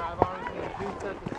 I've already been two sets of